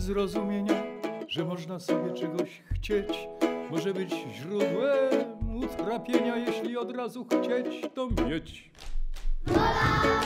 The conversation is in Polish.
zrozumienia, że można sobie czegoś chcieć. Może być źródłem utrapienia, jeśli od razu chcieć to mieć. Wola,